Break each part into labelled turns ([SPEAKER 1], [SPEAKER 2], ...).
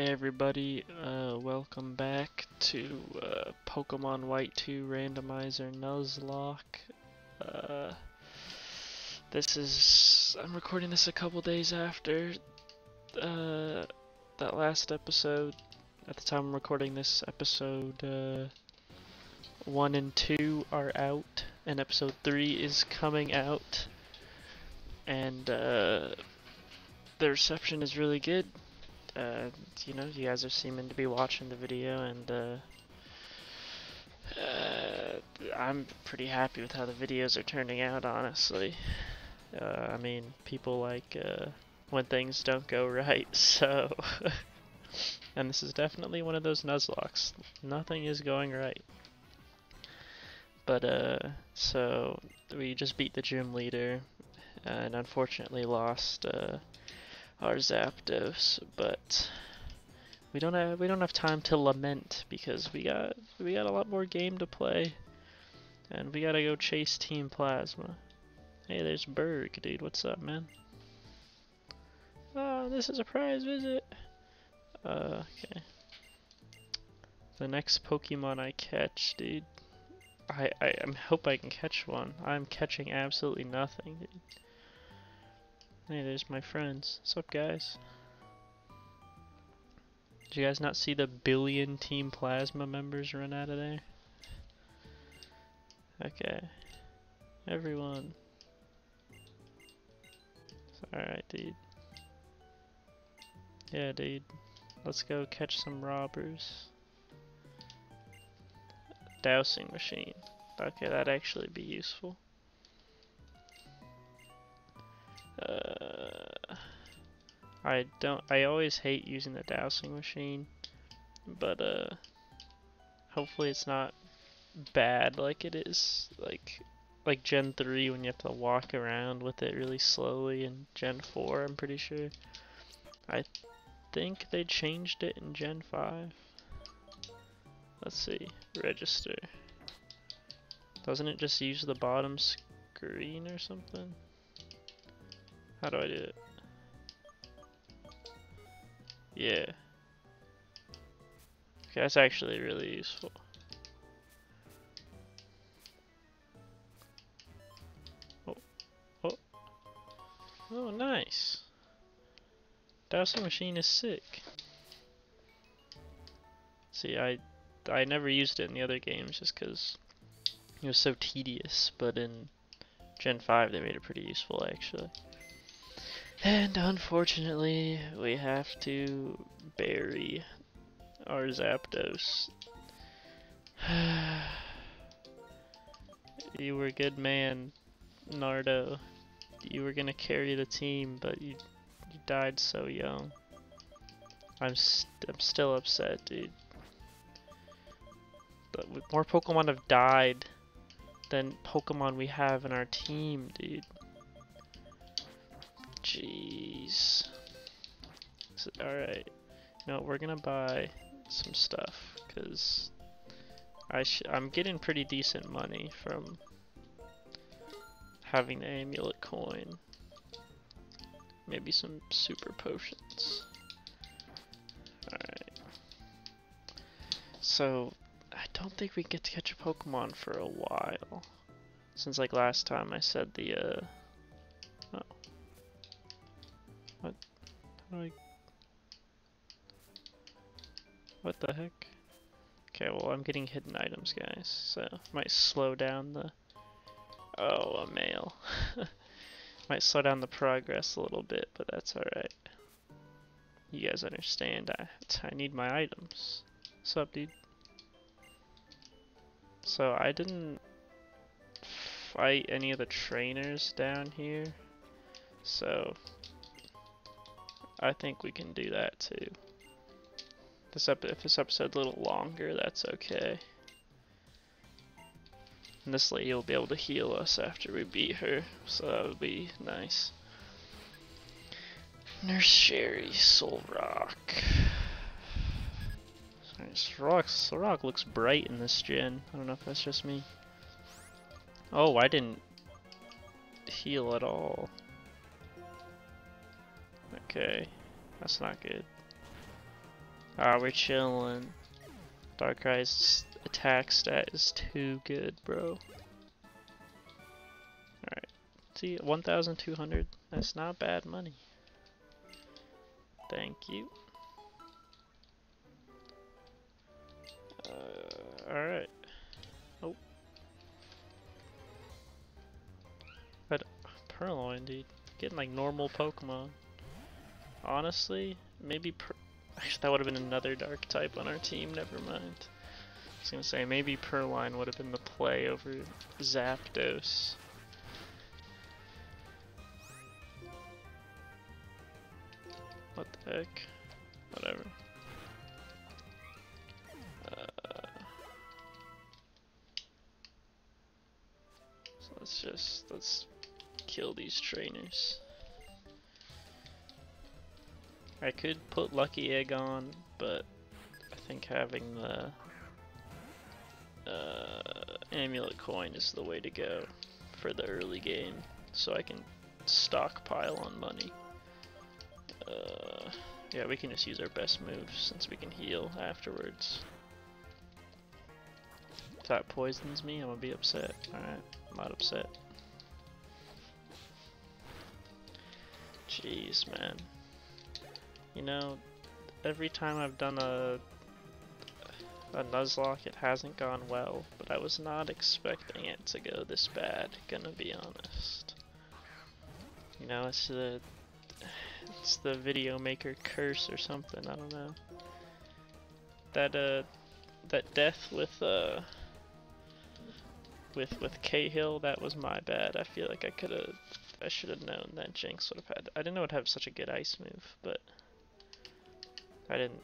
[SPEAKER 1] Hey everybody, uh, welcome back to uh, Pokemon White 2 Randomizer Nuzlocke. Uh, this is, I'm recording this a couple days after uh, that last episode. At the time I'm recording this, episode uh, 1 and 2 are out, and episode 3 is coming out. And uh, the reception is really good uh, you know, you guys are seeming to be watching the video, and uh, uh, I'm pretty happy with how the videos are turning out, honestly. Uh, I mean, people like uh, when things don't go right, so... and this is definitely one of those Nuzlockes. Nothing is going right. But, uh, so, we just beat the gym leader, and unfortunately lost, uh, our Zapdos, but we don't have we don't have time to lament because we got we got a lot more game to play, and we gotta go chase Team Plasma. Hey, there's Burgh, dude. What's up, man? Oh, this is a prize visit. Uh, okay. The next Pokemon I catch, dude. I, I, I hope I can catch one. I'm catching absolutely nothing, dude. Hey, there's my friends. What's up, guys? Did you guys not see the billion Team Plasma members run out of there? Okay. Everyone. Alright, dude. Yeah, dude. Let's go catch some robbers. Dowsing machine. Okay, that'd actually be useful. Uh, I don't. I always hate using the dowsing machine, but uh, hopefully it's not bad like it is like like Gen 3 when you have to walk around with it really slowly and Gen 4 I'm pretty sure. I think they changed it in Gen 5. Let's see, register. Doesn't it just use the bottom screen or something? How do I do it? Yeah. Okay, that's actually really useful. Oh, oh, oh, nice. Dowsing machine is sick. See, I, I never used it in the other games just because it was so tedious, but in Gen 5 they made it pretty useful actually. And unfortunately, we have to bury our Zapdos. you were a good man, Nardo. You were gonna carry the team, but you you died so young. I'm st I'm still upset, dude. But more Pokemon have died than Pokemon we have in our team, dude. Jeez. Alright. No, we're gonna buy some stuff, because I I'm getting pretty decent money from having the amulet coin. Maybe some super potions. Alright. So, I don't think we get to catch a Pokemon for a while. Since like last time I said the uh, what the heck? Okay, well I'm getting hidden items, guys, so might slow down the. Oh, a male. might slow down the progress a little bit, but that's alright. You guys understand, I, I need my items. Dude? So I didn't fight any of the trainers down here, so I think we can do that too. This ep if this episode's a little longer, that's okay. And this lady will be able to heal us after we beat her, so that would be nice. Nurse Sherry. Solrock, Solrock looks bright in this gen. I don't know if that's just me. Oh, I didn't heal at all. Okay, that's not good. Ah, we're chilling. Darkrai's attack stat is too good, bro. Alright. See, 1,200. That's not bad money. Thank you. Uh, Alright. Oh. But Purrloin, dude. Getting like normal Pokemon. Honestly, maybe That would have been another dark type on our team, never mind. I was gonna say, maybe Purrloin would have been the play over Zapdos. What the heck? Whatever. Uh, so let's just, let's kill these trainers. I could put Lucky Egg on, but I think having the uh, Amulet Coin is the way to go for the early game, so I can stockpile on money. Uh, yeah, we can just use our best moves since we can heal afterwards. If that poisons me, I'm gonna be upset. Alright, I'm not upset. Jeez, man. You know, every time I've done a a Nuzlocke, it hasn't gone well, but I was not expecting it to go this bad, gonna be honest. You know, it's the it's the video maker curse or something, I don't know. That uh that death with uh with with Cahill, that was my bad. I feel like I could have I should have known that Jynx would have had I didn't know it'd have such a good ice move, but I didn't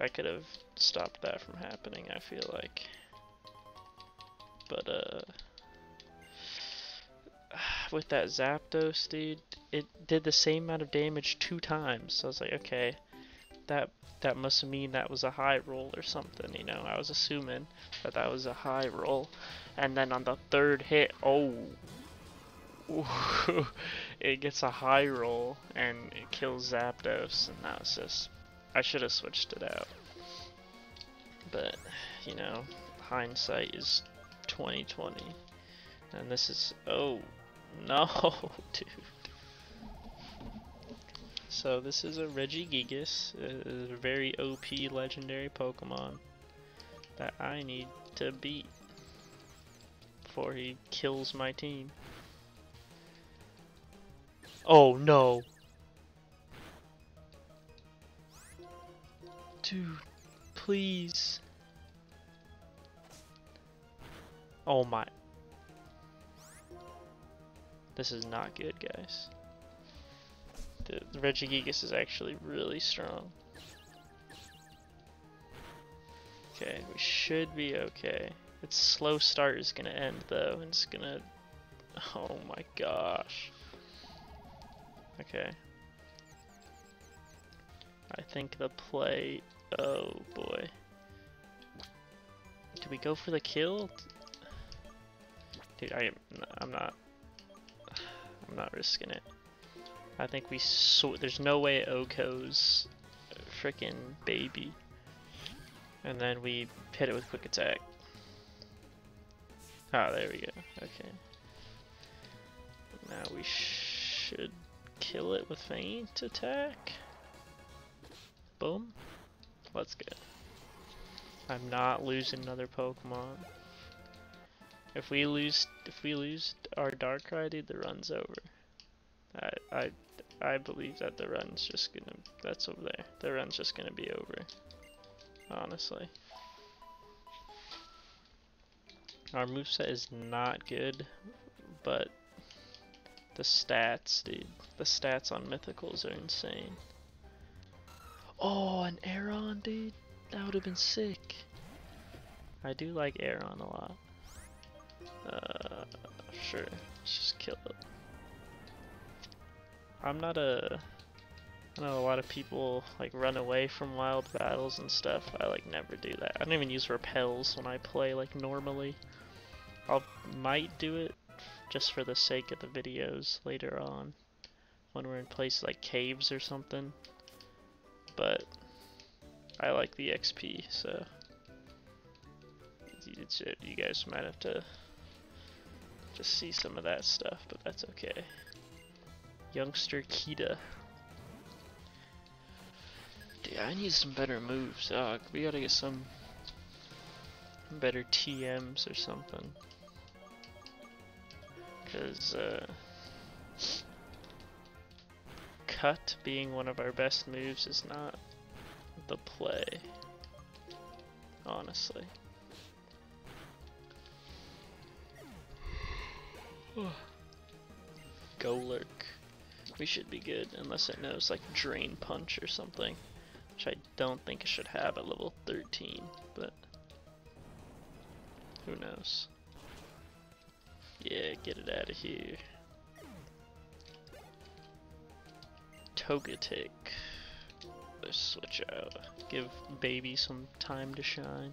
[SPEAKER 1] I could have stopped that from happening, I feel like. But uh with that Zapdos, dude, it did the same amount of damage two times. So I was like, okay, that that must mean that was a high roll or something, you know. I was assuming that that was a high roll. And then on the third hit, oh, it gets a high roll and it kills Zapdos, and that was just, I should have switched it out. But, you know, hindsight is 2020. And this is, oh, no, dude. So this is a Regigigas, a very OP legendary Pokemon that I need to beat before he kills my team. Oh no! Dude, please. Oh my. This is not good, guys. The, Regigigas is actually really strong. Okay, we should be okay. Its slow start is gonna end though, and it's gonna... Oh my gosh. Okay. I think the play... Oh boy. Do we go for the kill? Dude, I. I'm not... I'm not risking it. I think we so there's no way OHKO's freaking baby. And then we hit it with quick attack. Ah, there we go. Okay. Now we should kill it with feint attack. Boom. Let's go. I'm not losing another Pokemon. If we lose, if we lose our Darkrai, dude, the run's over. I, I, I believe that the run's just gonna, that's over there. The run's just gonna be over. Honestly. Our moveset is not good, but the stats, dude. The stats on mythicals are insane. Oh, an Aron, dude. That would have been sick. I do like Aron a lot. Uh, sure. Let's just kill it. I'm not a... I know a lot of people like run away from wild battles and stuff. I like never do that. I don't even use repels when I play like normally. I might do it just for the sake of the videos later on when we're in places like caves or something. But I like the XP, so you guys might have to just see some of that stuff, but that's okay. Youngster Kita. Yeah, I need some better moves. Uh, we gotta get some better TMs or something. Because, uh, cut being one of our best moves is not the play. Honestly. Golurk. We should be good, unless it knows like Drain Punch or something. Which I don't think it should have at level 13, but who knows. Yeah, get it out of here. Togetic. Let's switch out. Give baby some time to shine.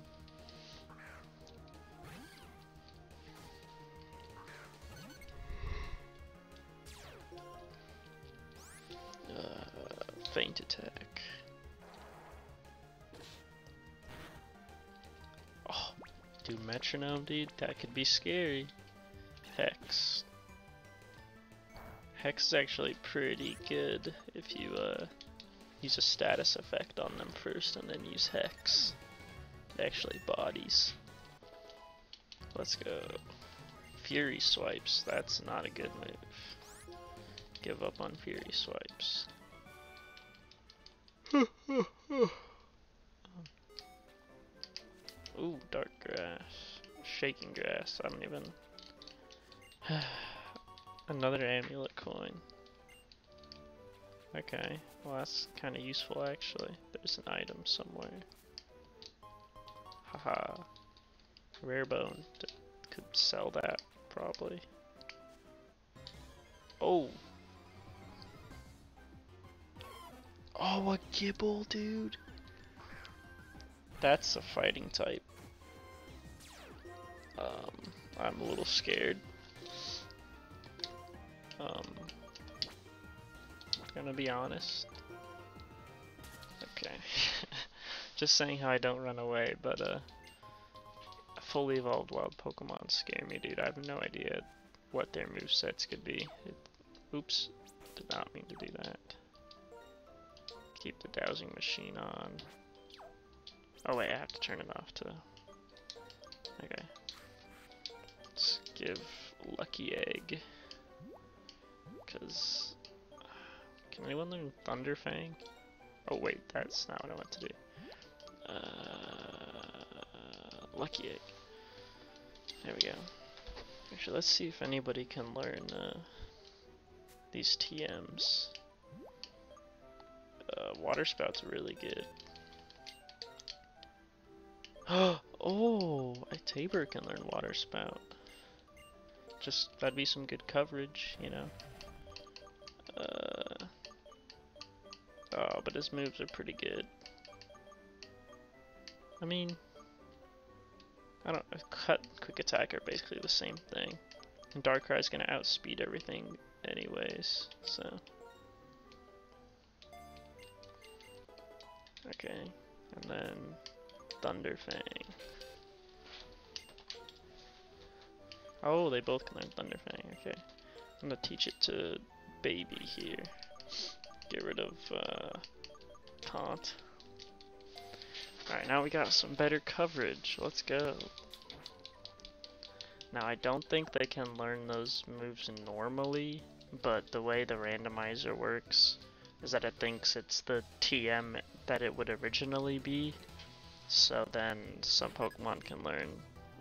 [SPEAKER 1] Uh, feint attack. Oh, do metronome, dude. That could be scary. Hex is actually pretty good if you uh, use a status effect on them first and then use Hex. It actually bodies. Let's go. Fury swipes, that's not a good move. Give up on Fury swipes. Ooh, dark grass. Shaking grass, I don't even... Another amulet coin. Okay, well that's kind of useful actually. There's an item somewhere. Haha. Rare bone. Could sell that, probably. Oh! Oh, a Gibble, dude! That's a fighting type. Um, I'm a little scared. Gonna be honest. Okay. Just saying how I don't run away, but uh, fully evolved wild Pokemon scare me, dude. I have no idea what their move sets could be. It, oops, did not mean to do that. Keep the dowsing machine on. Oh wait, I have to turn it off to. Okay. Let's give Lucky Egg. Because... Can anyone learn Thunder Fang? Oh wait, that's not what I want to do. Uh, lucky Egg. There we go. Actually, let's see if anybody can learn uh, these TMs. Uh, water Spout's really good. oh, a Tabor can learn Water Spout. Just, that'd be some good coverage, you know. Uh, oh, but his moves are pretty good. I mean, I don't cut quick attack are basically the same thing. And is gonna outspeed everything anyways, so. Okay, and then Thunder Fang. Oh, they both can learn Thunder Fang, okay. I'm gonna teach it to baby here. Get rid of uh, taunt. Alright, now we got some better coverage. Let's go. Now I don't think they can learn those moves normally, but the way the randomizer works is that it thinks it's the TM that it would originally be. So then some Pokemon can learn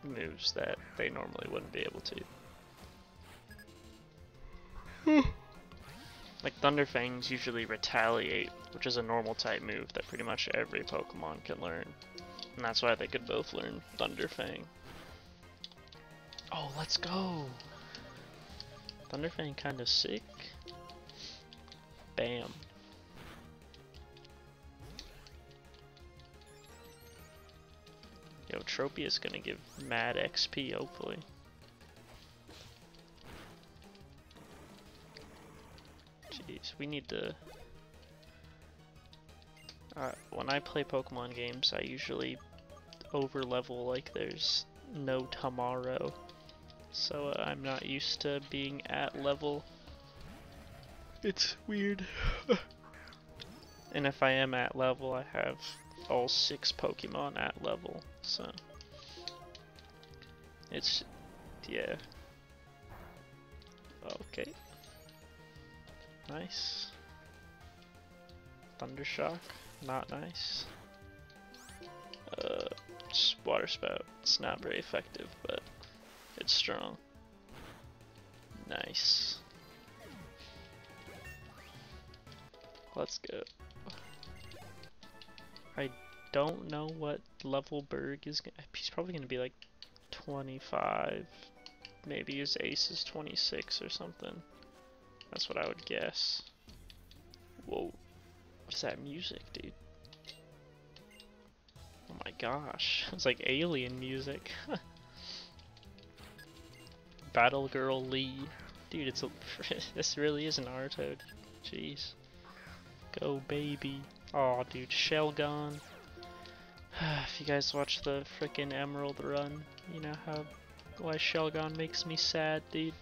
[SPEAKER 1] moves that they normally wouldn't be able to. Like Thunder Fangs usually retaliate, which is a normal type move that pretty much every Pokemon can learn. And that's why they could both learn Thunder Fang. Oh, let's go! Thunder Fang kinda sick. Bam. Yo, Tropy is gonna give mad XP, hopefully. We need to... Uh, when I play Pokemon games, I usually over level like there's no tomorrow. So uh, I'm not used to being at level. It's weird. and if I am at level, I have all six Pokemon at level, so it's yeah. Okay. Nice. Thundershock, not nice. Uh, water spout. It's not very effective, but it's strong. Nice. Let's go. I don't know what level Burgh is. He's probably gonna be like 25. Maybe his ace is 26 or something. That's what I would guess. Whoa. What's that music, dude? Oh my gosh. It's like alien music. Battle Girl Lee. Dude, it's a, this really is an Naruto. Jeez. Go baby. Oh dude, Shelgon. if you guys watch the freaking Emerald Run, you know how why Shelgon makes me sad, dude.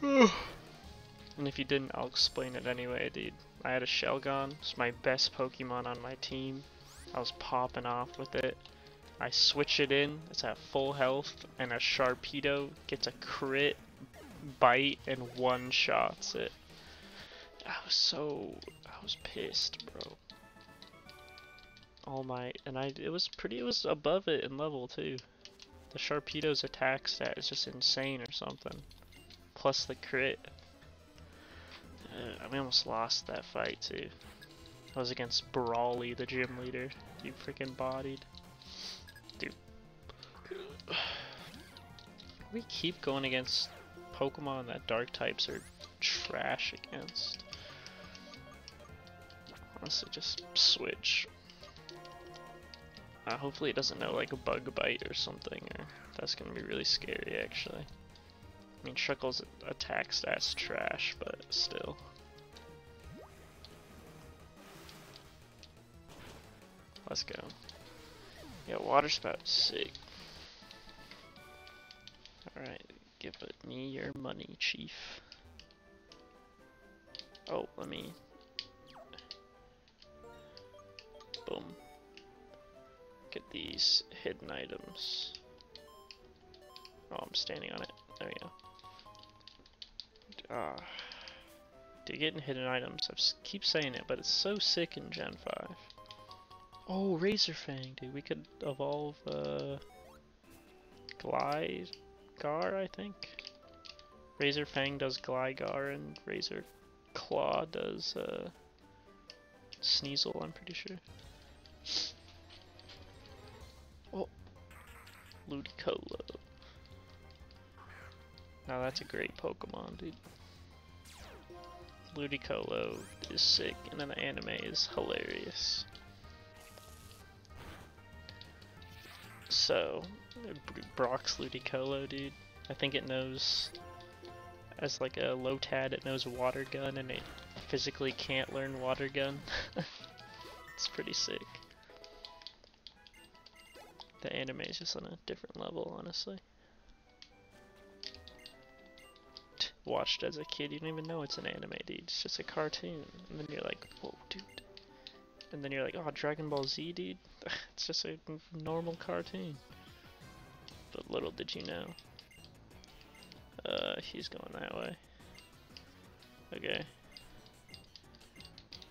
[SPEAKER 1] and if you didn't, I'll explain it anyway, dude. I had a Shelgon, it's my best Pokemon on my team. I was popping off with it. I switch it in, it's at full health, and a Sharpedo gets a crit, bite, and one shots it. I was so, I was pissed, bro. All my, and I, it was pretty, it was above it in level too. The Sharpedo's attack stat is just insane or something. Plus the crit. Uh, I almost lost that fight too. I was against Brawly, the gym leader. You freaking bodied. Dude. We keep going against Pokemon that dark types are trash against. Honestly, just switch. Uh, hopefully it doesn't know like a bug bite or something, or that's gonna be really scary actually. I mean, Shuckle's attack stats trash, but still. Let's go. Yeah, water spout's sick. Alright, give me your money, chief. Oh, let me... Boom. Get these hidden items. Oh, I'm standing on it. There we go. Ah. Getting hidden items, I keep saying it, but it's so sick in Gen 5. Oh, Razor Fang, dude. We could evolve, uh... Gligar, I think? Razor Fang does Gligar, and Razor Claw does, uh... Sneasel, I'm pretty sure. Oh! Ludicolo. Now that's a great Pokemon, dude. Ludicolo is sick, and then the anime is hilarious. So, Brock's Ludicolo, dude. I think it knows, as like a Lotad, it knows Water Gun, and it physically can't learn Water Gun. it's pretty sick. The anime is just on a different level, honestly. Watched as a kid, you don't even know it's an anime, dude. It's just a cartoon. And then you're like, whoa, dude. And then you're like, oh, Dragon Ball Z, dude? it's just a normal cartoon. But little did you know. Uh, he's going that way. Okay.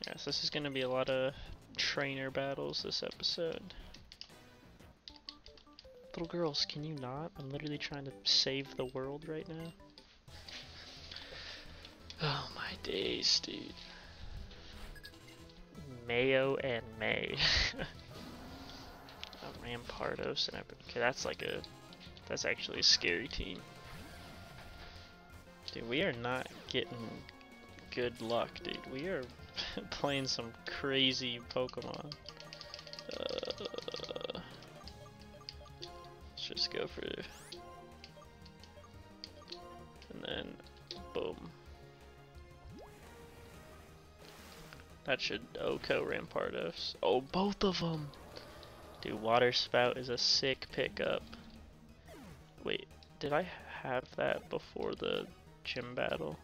[SPEAKER 1] Yes, this is gonna be a lot of trainer battles this episode. Little girls, can you not? I'm literally trying to save the world right now. My days, dude. Mayo and May. oh, Rampardos and okay, that's like a that's actually a scary team. Dude, we are not getting good luck, dude. We are playing some crazy Pokemon. Uh, let's just go for and then boom. That should OHKO Rampardos. Oh, both of them! Dude, Water Spout is a sick pickup. Wait, did I have that before the gym battle?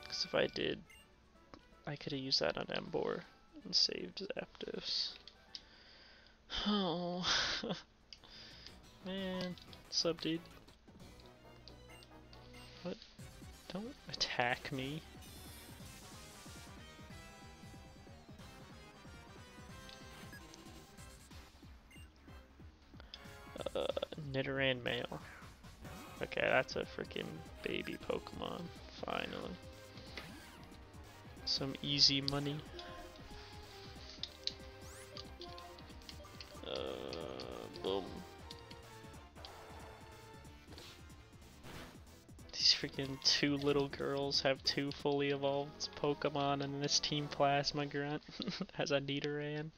[SPEAKER 1] Because if I did, I could have used that on Emboar and saved Zapdos. Oh, man, Sub dude? What? Don't attack me. Uh, Nidoran male. Okay, that's a freaking baby Pokemon, finally. Some easy money. Uh, boom. These freaking two little girls have two fully evolved Pokemon and this Team Plasma Grunt has a Nidoran.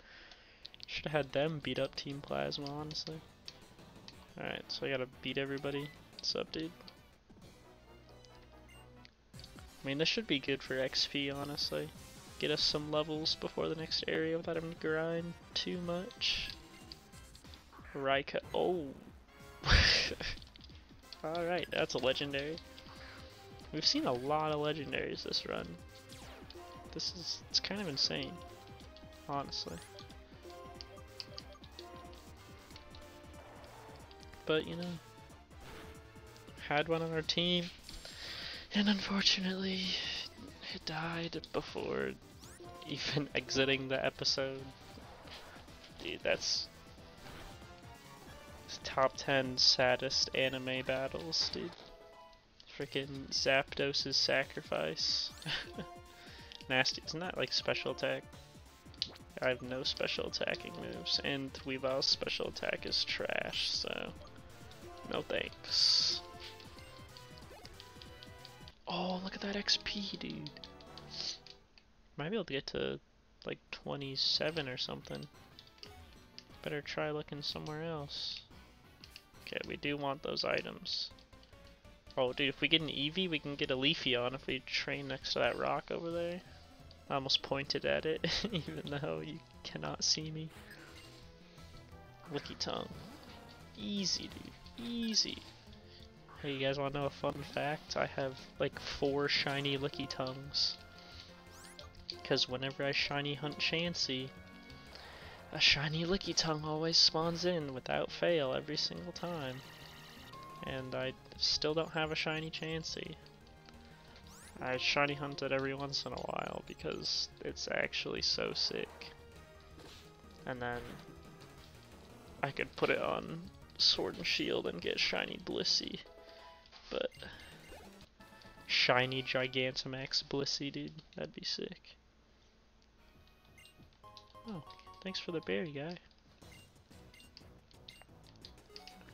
[SPEAKER 1] Should have had them beat up Team Plasma, honestly. Alright, so I gotta beat everybody. What's up, dude? I mean, this should be good for XP, honestly. Get us some levels before the next area without having to grind too much. Raikou. Oh! Alright, that's a legendary. We've seen a lot of legendaries this run. This is, it's kind of insane, honestly. But, you know, had one on our team, and unfortunately, it died before even exiting the episode. Dude, that's top 10 saddest anime battles, dude. Freaking Zapdos' sacrifice. Nasty, isn't that like special attack? I have no special attacking moves, and Weavile's special attack is trash, so no thanks. Oh, look at that XP, dude. Might be able to get to like 27 or something. Better try looking somewhere else. Okay, we do want those items. Oh, dude, if we get an Eevee, we can get a Leafeon if we train next to that rock over there. I almost pointed at it, even though you cannot see me. Lickitung. Easy, dude. Easy. Hey, you guys want to know a fun fact? I have like four shiny Lickitungs. Because whenever I shiny hunt Chansey, a shiny Lickitung always spawns in without fail every single time. And I still don't have a shiny Chansey. I shiny hunt it every once in a while because it's actually so sick. And then I could put it on Sword and Shield and get shiny Blissey. But shiny Gigantamax Blissey, dude, that'd be sick. Oh, thanks for the berry guy.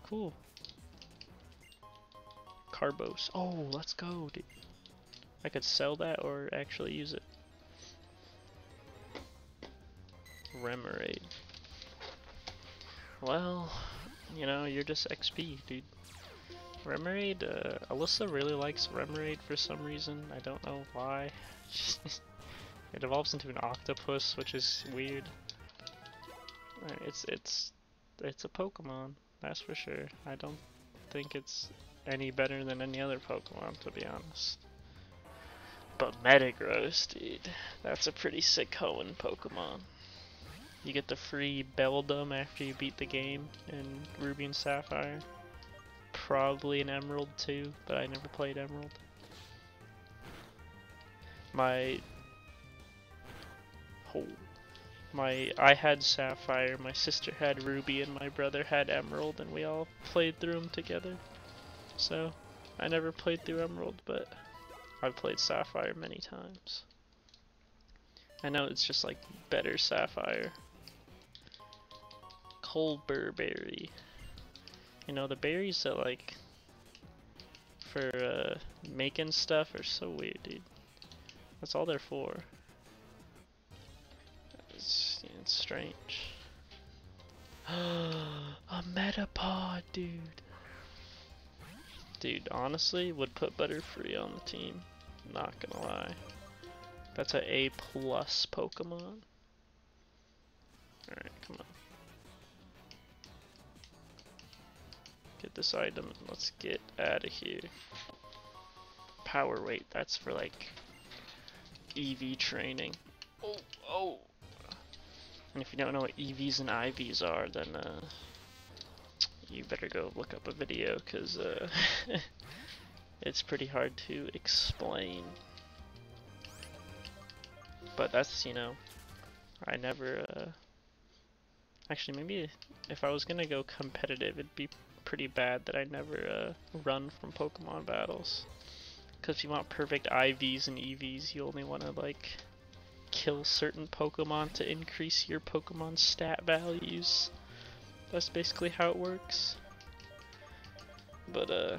[SPEAKER 1] Cool. Carbos. Oh, let's go, dude. I could sell that or actually use it. Remoraid. Well, you know, you're just XP, dude. Remoraid, uh, Alyssa really likes Remoraid for some reason. I don't know why. it evolves into an octopus, which is weird. It's it's it's a Pokemon, that's for sure. I don't think it's any better than any other Pokemon, to be honest. But Metagross, dude, that's a pretty sick Hoenn Pokemon. You get the free Beldum after you beat the game in Ruby and Sapphire. Probably an Emerald too, but I never played Emerald. My... Oh. My, I had Sapphire, my sister had Ruby, and my brother had Emerald, and we all played through them together. So, I never played through Emerald, but I've played Sapphire many times. I know it's just like better Sapphire. Colbur berry. You know, the berries that like for uh, making stuff are so weird, dude. That's all they're for. It's, it's strange. a Metapod, dude. Dude, honestly, would put Butterfree on the team. Not gonna lie. That's a A plus Pokemon. Alright, come on. Get this item and let's get out of here. Power weight, that's for like EV training. Oh, oh! And if you don't know what EVs and IVs are, then uh, you better go look up a video because uh, it's pretty hard to explain. But that's, you know, I never, uh, actually maybe if I was gonna go competitive, it'd be pretty bad that I never uh, run from Pokemon battles. Because if you want perfect IVs and EVs, you only want to like kill certain Pokemon to increase your Pokemon stat values. That's basically how it works. But uh,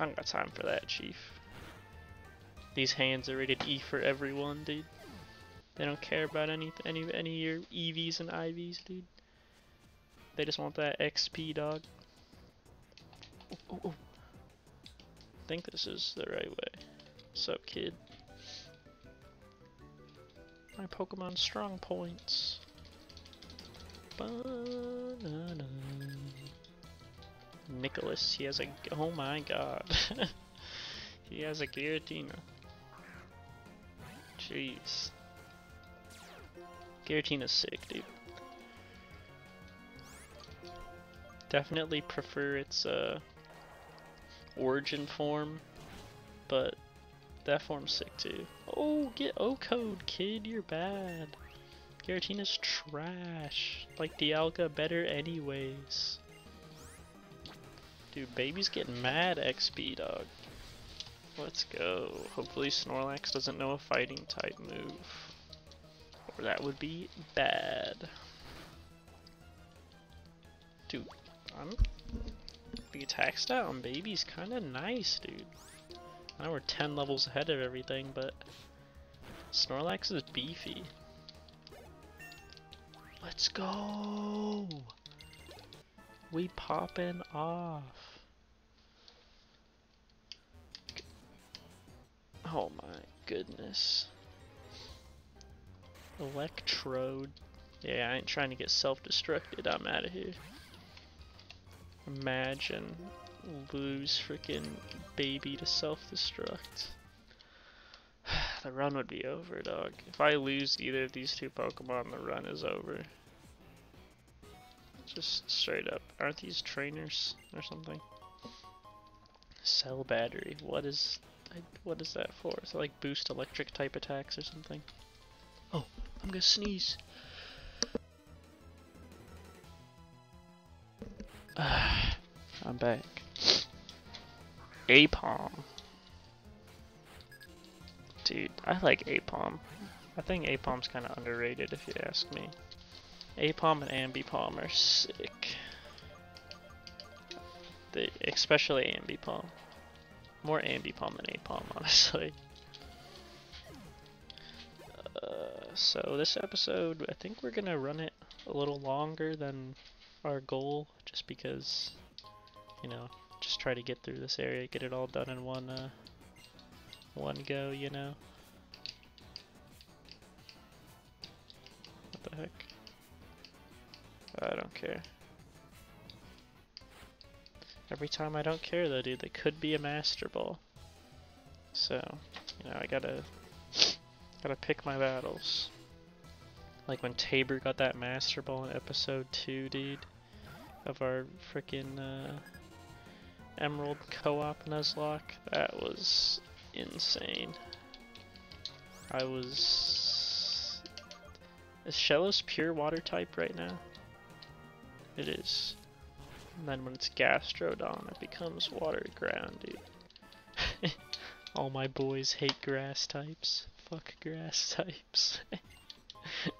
[SPEAKER 1] I don't got time for that, Chief. These hands are rated E for everyone, dude. They don't care about any any any of your EVs and IVs, dude. They just want that XP, dog. Oh, oh, oh. I think this is the right way. What's up, kid? My Pokemon strong points. Banana. Nicholas, he has a. Oh my god. he has a Giratina. Jeez. Giratina's sick, dude. Definitely prefer its uh, origin form, but that form's sick too. Oh, get OHKO'd, kid, you're bad. Giratina's trash. Like Dialga better anyways. Dude, baby's getting mad XP, dog. Let's go. Hopefully Snorlax doesn't know a fighting type move. Or that would be bad. Dude, The attack stat on baby's kinda nice, dude. I know we're 10 levels ahead of everything, but... Snorlax is beefy. Let's go! We popping off. Oh my goodness. Electrode. Yeah, I ain't trying to get self-destructed. I'm out of here. Imagine lose freaking baby to self-destruct. the run would be over, dog. If I lose either of these two Pokemon, the run is over. Just straight up. Aren't these trainers or something? Cell battery. What is what is that for? Is it like boost electric type attacks or something? Oh, I'm gonna sneeze. Ah. I'm back. Aipom. Dude, I like Aipom. I think Aipom's kind of underrated if you ask me. Aipom and Ambipom are sick. They, especially Ambipom. More Ambipom than Aipom, honestly. Uh, so this episode, I think we're gonna run it a little longer than our goal, just because, you know, just try to get through this area, get it all done in one, uh, one go, you know. What the heck? I don't care. Every time I don't care though, dude, they could be a Master Ball. So, you know, I gotta, gotta pick my battles. Like when Tabor got that Master Ball in episode 2, dude, of our freaking uh, Emerald Co-op Nuzlocke, that was insane. I was... Is Shellos pure water type right now? It is. And then when it's Gastrodon, it becomes water ground, dude. all my boys hate grass types. Fuck grass types.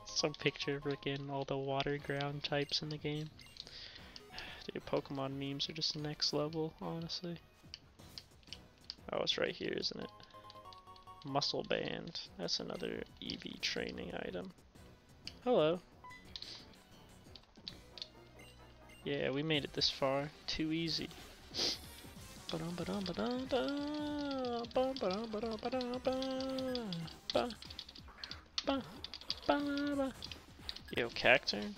[SPEAKER 1] Some picture of freaking all the water ground types in the game. Dude, Pokemon memes are just next level, honestly. Oh, it's right here, isn't it? Muscle Band. That's another EV training item. Hello. Yeah, we made it this far. Too easy. Yo, Cacturne?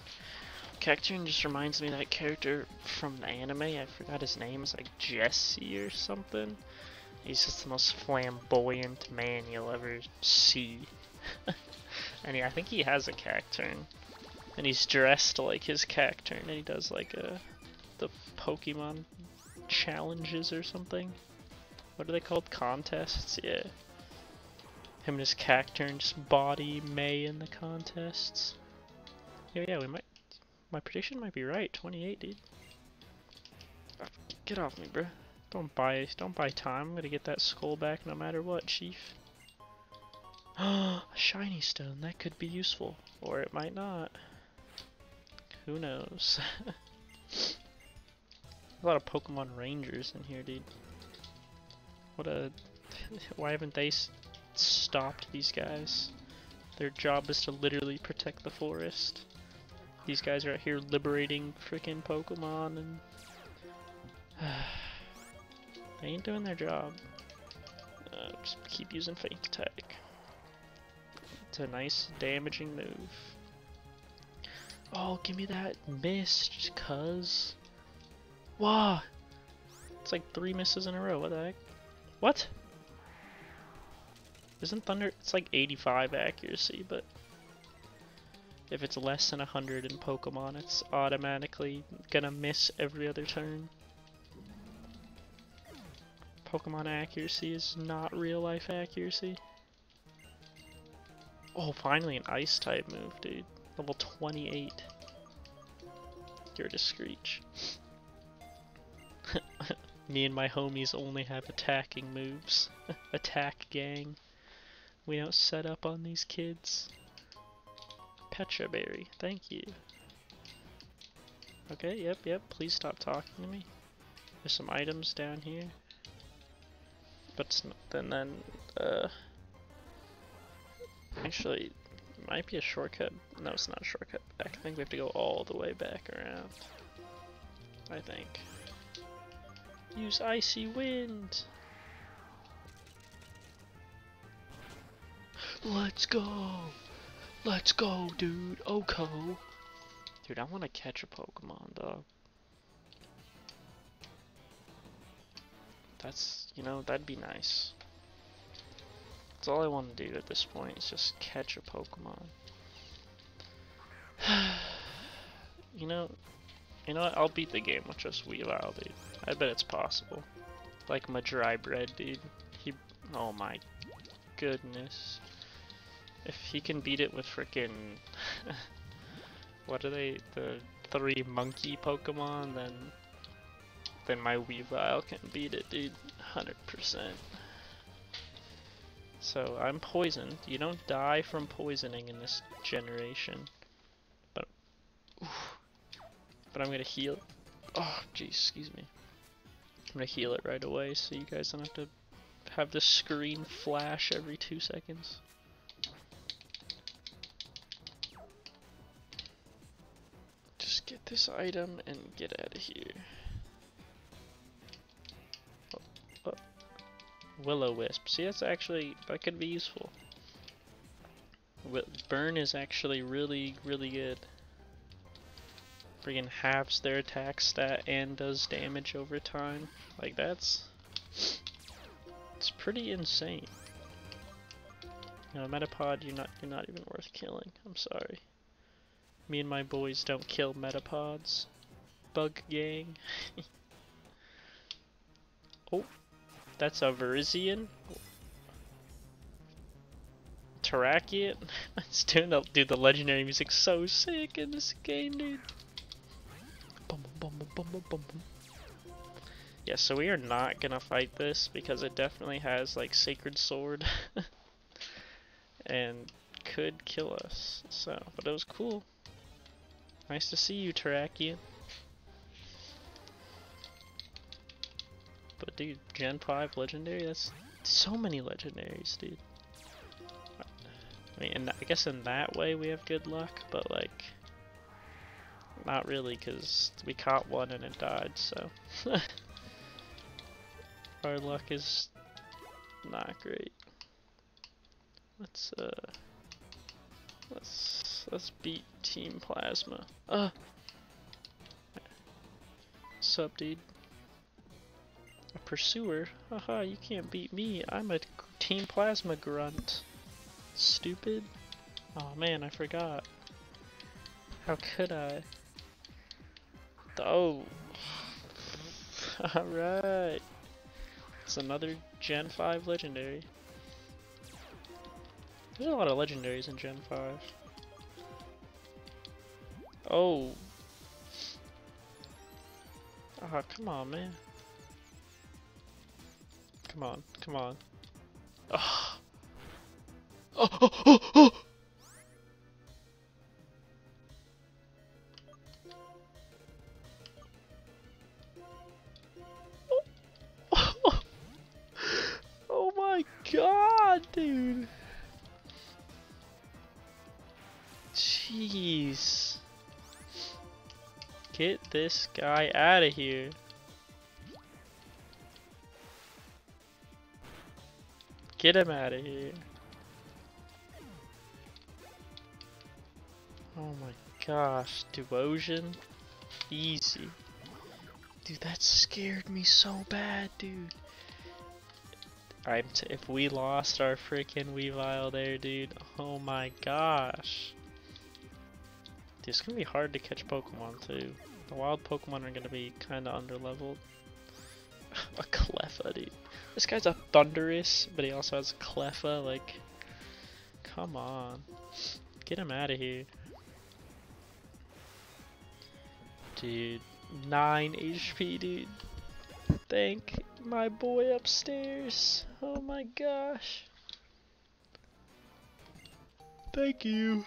[SPEAKER 1] Cacturne just reminds me of that character from the anime. I forgot his name. It's like Jesse or something. He's just the most flamboyant man you'll ever see. and yeah, I think he has a Cacturne. And he's dressed like his Cacturne, and he does like a the Pokemon challenges or something. What are they called? Contests? Yeah. Him and his Cacturne just body May in the contests. Yeah, yeah, we might. My prediction might be right. 28, dude. Get off me, bruh. Don't buy, don't buy time. I'm gonna get that skull back no matter what, chief. a shiny stone. That could be useful, or it might not. Who knows? a lot of Pokemon Rangers in here, dude. What a... Why haven't they stopped these guys? Their job is to literally protect the forest. These guys are out here liberating freaking Pokemon and... they ain't doing their job. Uh, just keep using Feint Attack. It's a nice damaging move. Oh, give me that miss, just cuz. Wow! It's like three misses in a row, what the heck? What? Isn't Thunder, it's like 85 accuracy, but if it's less than 100 in Pokemon, it's automatically gonna miss every other turn. Pokemon accuracy is not real life accuracy. Oh, finally an ice type move, dude. Level 28. You're a Screech. Me and my homies only have attacking moves. Attack gang. We don't set up on these kids. Pecha Berry, thank you. Okay, yep, yep, please stop talking to me. There's some items down here. But then, then, uh... Actually, might be a shortcut. No, it's not a shortcut back. I think we have to go all the way back around. I think. Use Icy Wind! Let's go! Let's go, dude! OHKO! Dude, I want to catch a Pokemon, dog. That's, you know, that'd be nice. That's all I want to do at this point, is just catch a Pokemon. you know, you know what? I'll beat the game with just Weavile, dude. I bet it's possible. Like my dry bread, dude. He, oh my goodness. If he can beat it with freaking, what are they? The three monkey Pokemon, then, then my Weavile can beat it, dude. Hundred percent. So I'm poisoned. You don't die from poisoning in this generation. But, oof. but I'm gonna heal. Oh, jeez, excuse me. I'm gonna heal it right away so you guys don't have to have the screen flash every two seconds. This item and get out of here. Oh, oh. Will-O-Wisp. See, that's actually, that could be useful. Burn is actually really, really good friggin' halves their attack stat and does damage over time. Like that's it's pretty insane. You know, Metapod, you're not you're not even worth killing. I'm sorry. Me and my boys don't kill Metapods. Bug gang. oh, that's a Virizion. Terrakion. it's doing the dude. The legendary music's so sick in this game, dude. Yeah, so we are not gonna fight this because it definitely has like Sacred Sword and could kill us. So, but it was cool. Nice to see you, Terrakion. But dude, Gen 5 Legendary, that's so many legendaries, dude. I mean, and I guess in that way we have good luck, but like, not really, because we caught one and it died, so... Our luck is not great. Let's uh let's let's beat Team Plasma. Uh Sup dude? A pursuer? Haha, you can't beat me. I'm a Team Plasma grunt. Stupid. Oh man, I forgot. How could I? Oh. Alright. It's another Gen 5 legendary. There's a lot of legendaries in Gen 5. Oh. Ah, oh, come on, man. Come on, come on. Oh. Oh, oh, oh, oh! Oh this guy out of here. Get him out of here. Oh my gosh, Duosion? Easy. Dude, that scared me so bad, dude. I'm if we lost our freaking Weavile there, dude, oh my gosh. Dude, it's gonna be hard to catch Pokemon too. The wild Pokemon are gonna be kinda underleveled. a Cleffa, dude. This guy's a Thundurus, but he also has a Cleffa, like... Come on. Get him out of here. Dude, 9 HP, dude. Thank my boy upstairs. Oh my gosh. Thank you.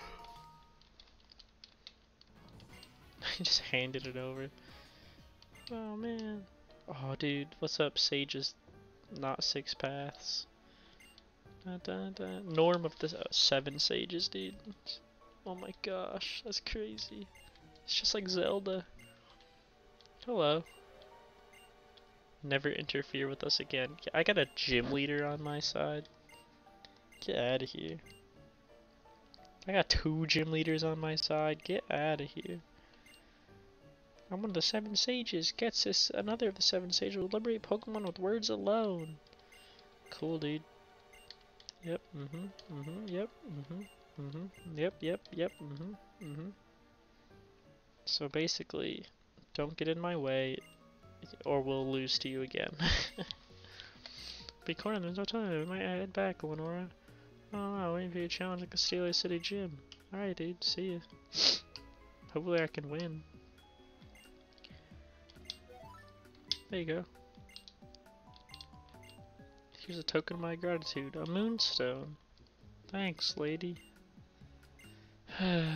[SPEAKER 1] I just handed it over. Oh man. Oh dude, what's up Sages? Not six paths. Da, da, da. Gorm of the uh, seven sages, dude. Oh my gosh, that's crazy. It's just like Zelda. Hello. Never interfere with us again. I got a gym leader on my side. Get out of here. I got two gym leaders on my side. Get out of here. I'm one of the seven sages. Ghetsis another of the seven sages will liberate Pokemon with words alone. Cool, dude. Yep. Mhm. Mhm. Yep. Mhm. Mhm. Yep. Yep. Yep. Mhm. Mhm. So basically, don't get in my way, or we'll lose to you again. Be cornered, there's no time. We might head back, Lenora. Oh no, waiting for you to challenge at Castelia City Gym. Alright, dude. See ya. Hopefully I can win. There you go. Here's a token of my gratitude. A moonstone. Thanks, lady. I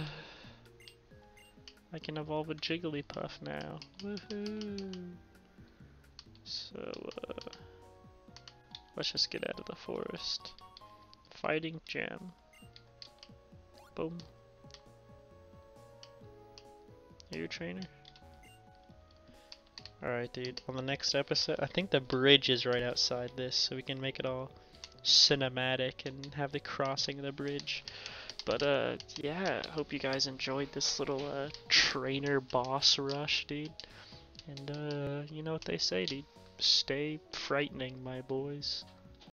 [SPEAKER 1] can evolve a Jigglypuff now. Woohoo! So, uh, let's just get out of the forest. Fighting Gem. Boom. Your trainer. Alright, dude. On the next episode, I think the bridge is right outside this, so we can make it all cinematic and have the crossing of the bridge. But, uh, yeah, hope you guys enjoyed this little, uh, trainer boss rush, dude. And, uh, you know what they say, dude. Stay frightening, my boys.